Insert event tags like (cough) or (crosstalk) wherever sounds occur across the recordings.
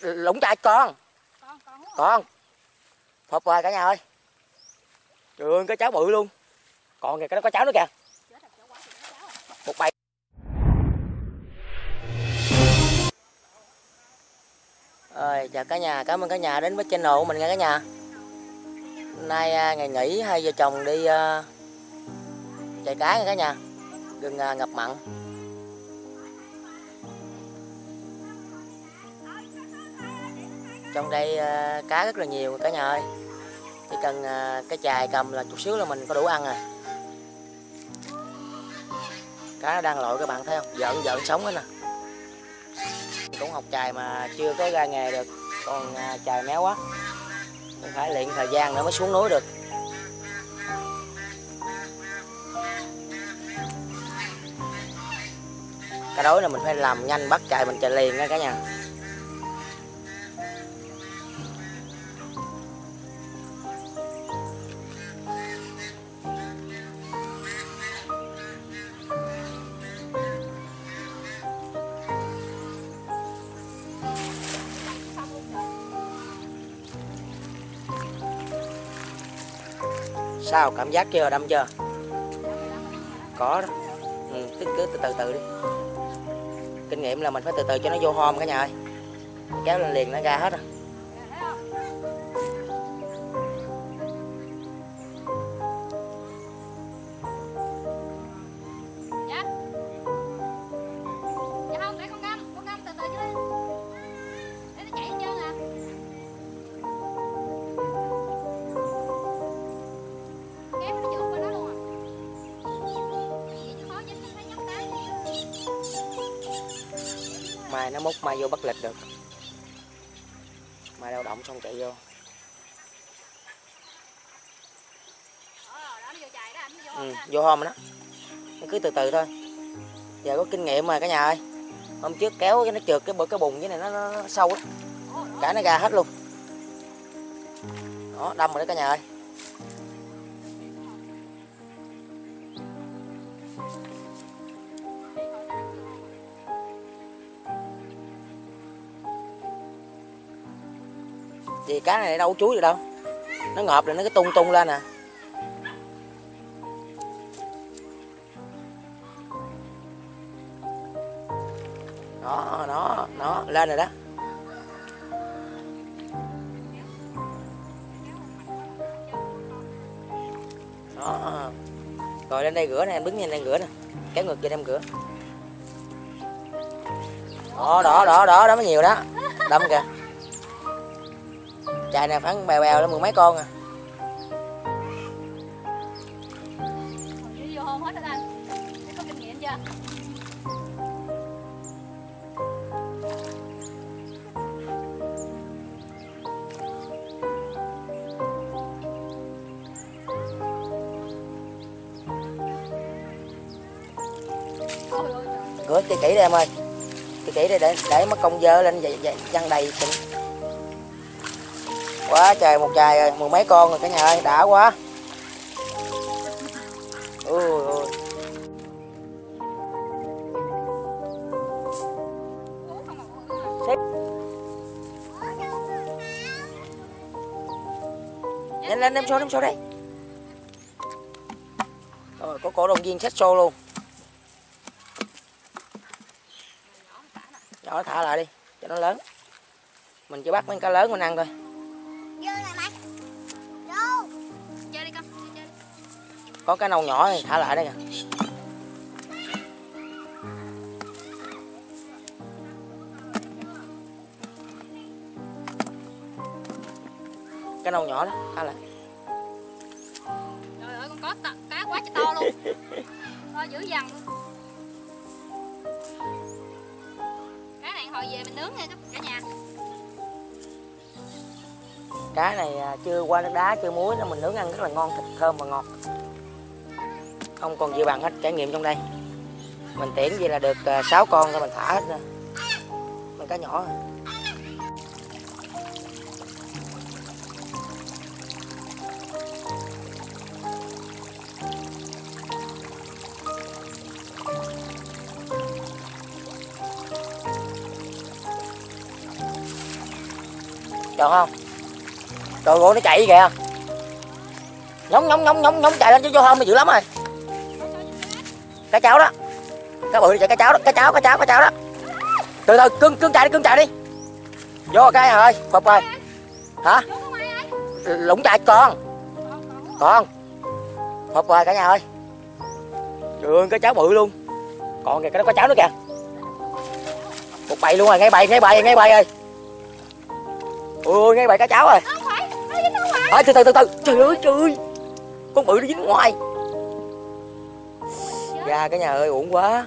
lũng chạy con. Con con con. Rồi cả nhà ơi. Trời ơi cái cháu bự luôn. Còn kìa cái đó có cháu nữa kìa. Rồi một bầy ơi chào cả nhà cảm ơn cả nhà đến với channel của mình nha cả nhà. Hôm nay à, ngày nghỉ hai vợ chồng đi à, chạy cá nha cả nhà. Đừng à, ngập mặn trong đây ờ, cá rất là nhiều, cả nhà ơi. Chỉ cần ờ, cái chài cầm là chút xíu là mình có đủ ăn rồi. Cá nó đang lội các bạn thấy không? Giỡn giỡn sống hết nè. Cũng học chài mà chưa có ra nghề được, còn ờ, chài méo quá. Cũng phải luyện thời gian nữa mới xuống núi được. Cái đối là mình phải làm nhanh bắt chài mình chạy liền nha cả nhà. Sao? Cảm giác chưa đâm chưa? Có đó. Ừ, cứ, cứ từ từ từ đi. Kinh nghiệm là mình phải từ từ cho nó vô hôm cả nhà ơi. Kéo lên liền nó ra hết rồi. Mai nó múc mai vô bắt lịch được. Mai lao động xong chạy vô. Nó ừ, vô hôm đó. Nó cứ từ từ thôi. Giờ có kinh nghiệm mà cả nhà ơi. Hôm trước kéo cái nó trượt cái bờ cái bùn cái này nó, nó, nó sâu lắm cả nó ra hết luôn. Đó đâm rồi đó cả nhà ơi. Vì cá này đâu có chuối được đâu. Nó ngợp rồi nó cứ tung tung lên à. Đó nó nó lên rồi đó. Đó. Rồi lên đây rửa nè em đứng lên đây rửa nè. Kéo ngược cho em rửa. Đó đó đó đó đó mới nhiều đó. Đâm kìa chài này phán bèo bèo lên mười mấy con à. Vô hôn hết rồi đó anh? Thấy có kinh nghiệm chưa? Ôi ôi trời. Rửa cho kỹ đi em ơi. Cho kỹ đi để để mất công dơ lên vậy, vậy, văng đầy chừng quá, trời, một chài rồi mười mấy con rồi cả nhà ơi, đã quá. Ui ui. Xếp. nhanh lên, đem xô đem xô đây. Rồi có cổ động viên xách xô luôn. Nhỏ thả lại đi, cho nó lớn. Mình chỉ bắt mấy cá lớn mình ăn thôi. Vô nè mày. Vô. Chơi đi con chơi đi. Có cái nâu nhỏ thì thả lại đây kìa. Cái nâu nhỏ đó thả lại. Trời ơi con có cá quá trời to luôn. To dữ dằn luôn. Cá này hồi về mình nướng nha các- cả nhà cá này à, chưa qua nước đá, chưa muối nó mình nướng ăn rất là ngon, thịt thơm và ngọt. Không còn gì bằng hết, trải nghiệm trong đây. Mình tiễn gì là được à, 6 con rồi mình thả hết ra. Mình cá nhỏ rồi. chọn không? Trời ơi, nó chạy kìa. Nhóng nhóng nhóng nhóng nhóng, chạy lên chứ vô không mà dữ lắm rồi. Cá cháo đó. Cá bự đi chạy cá cháo đó. Cá cháo cá cháo cá cháo đó. Từ từ cưng cưng chạy đi cưng chạy đi. Vô cái rồi phục rồi. Hả? Lũng chạy con con phục rồi cả nhà ơi. Trời ơi cá cháo bự luôn. Còn kìa, cái đó cá cháo nữa kìa. Một bầy luôn rồi, ngay bầy ngay bầy ngay bầy rồi. Ôi ngay bầy cá cháo rồi. Nó. Ôi, từ từ từ từ. Trời ơi trời ơi. Con bự nó dính ngoài. Ra cả nhà ơi uổng quá.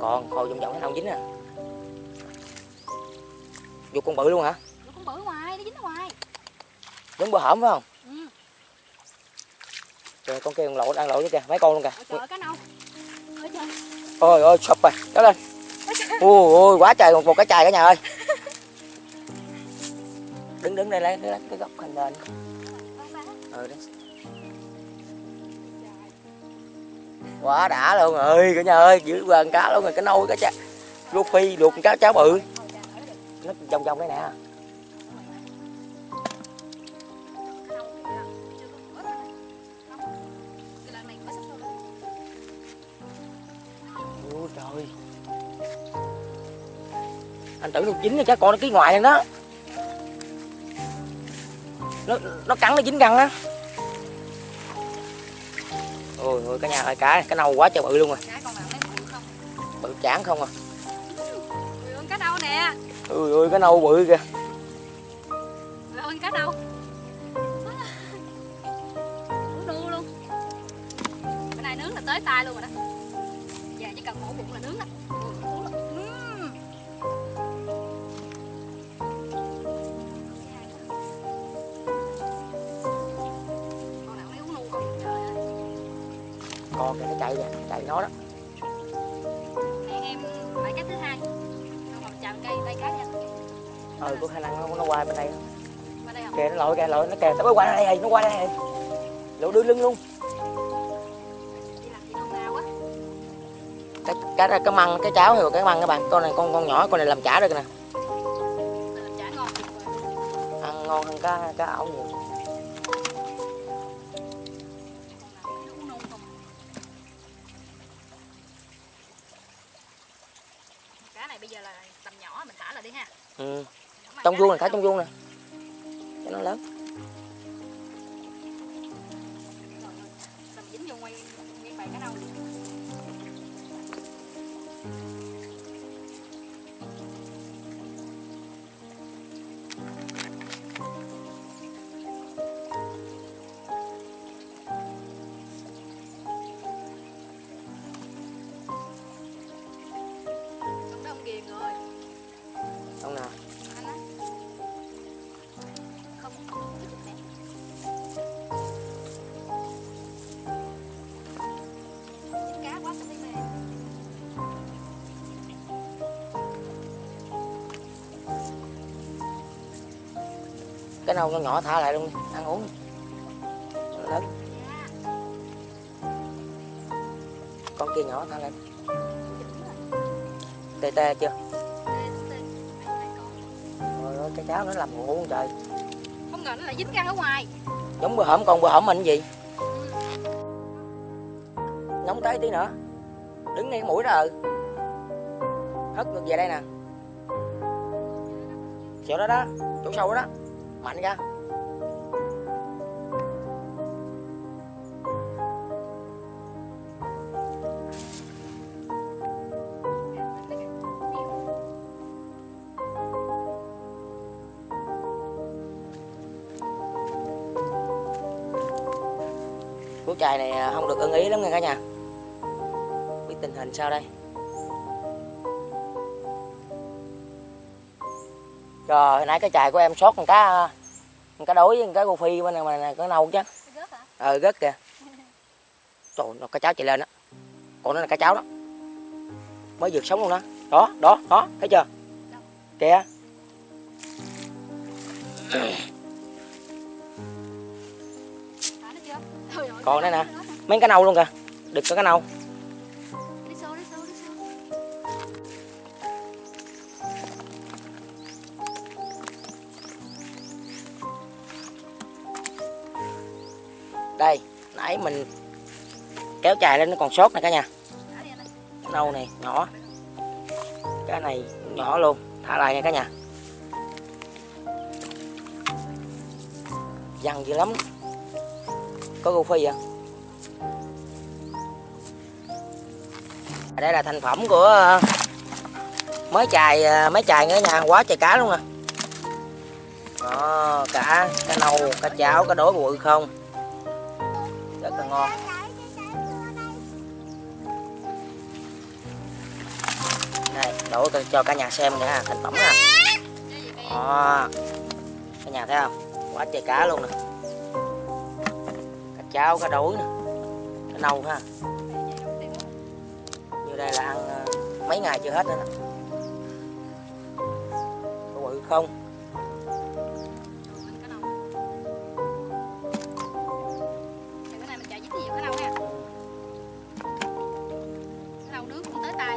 Còn hồi vòng vòng cái nào không dính à. Vô con bự luôn hả? Nó cũng bự ngoài, nó dính ngoài. giống bữa hổm phải không? Ừ. trời con kia con lộ đang lộ với kìa. Mấy con luôn kìa. Chợ cá nâu. Ôi ôi sụp rồi. Kéo lên. Ui ôi quá trời một, một cái chài cả nhà ơi đứng đứng đây lấy cái, cái góc hình lên. Ừ đấy quá đã luôn ơi cả nhà ơi giữ gần cá luôn rồi cái nôi cái chá luộc phi luộc cá cháo bự. Nó vòng vòng đây nè. Ôi trời. Anh tưởng nó chín rồi chắc con nó ký ngoài hơn đó nó nó cắn nó dính răng á ôi ôi cả nhà ơi cá cái nâu quá trời bự luôn rồi Cá bự không? bự chán không à ơi, cá đâu nè. ôi ôi cái nâu bự kìa Ui ơi, cá đâu? Ủa đu luôn. Bữa nay nướng là tới tay luôn rồi đó. Ừ có khả năng nó, nó qua bên đây kìa nó lội kìa lội nó kìa nó qua đây rồi nó qua đây rồi lội đưa lưng luôn cái cái cái măng cái cháo hay cái măng các bạn con này con con nhỏ con này làm chả được nè ăn ngon hơn cá cá ảo nhiều? Cá này bây giờ là tầm nhỏ mình thả là đi ha. ừ. Trong vuông này này thả trong vuông nè. Cho nó lớn. Cái nâu nhỏ nhỏ thả lại luôn ăn uống. Lớn. Con kia nhỏ thả lại. Tê tê chưa? Con. rồi ơi, cái cháo nó làm ngủ con trời. Không ngờ nó lại dính răng ở ngoài. giống bữa hổm con bữa hổm mình gì? Nóng tới tí nữa. Đứng ngay cái mũi đó ừ. Hất ngược về đây nè. Chỗ đó đó chỗ sâu đó đó mạnh ra củ chài này à, không được ưng ý lắm nha cả nhà. Biết tình hình sao đây? Trời hồi nãy cái chài của em sót một cá một cá đối với một cái cô phi bên này mà này, có nâu chứ. Cái gớt hả? ờ gất kìa. (laughs) Trời nó cá cháo chạy lên đó còn nó là cá cháo đó. Mới vượt sống luôn đó. Đó đó đó thấy chưa? Kìa? Trời ơi, Còn đây nè. cái mấy cá nâu luôn kìa. Đực có cá nâu đây, nãy mình kéo chài lên nó còn sót nè cả nhà. Nâu này, nhỏ. Cái này nhỏ luôn, thả lại nha cả nhà. Dằn dữ lắm. Có gô phi vậy? Đây là thành phẩm của ờ, mới chài ờ, mới mấy chài nữa nha quá chài cá luôn nè. Đó cả cá nâu, cá cháo, cá đối bụi không? Ngon. Đây đổ cho- cả nhà xem nữa thành phẩm nè à, cả nhà thấy không? Quá trời cá luôn nè. Cá cháo cá đối nè. Cá nâu ha. Như đây là ăn ờ, mấy ngày chưa hết nữa nè. Có bự không? nước không tới tay.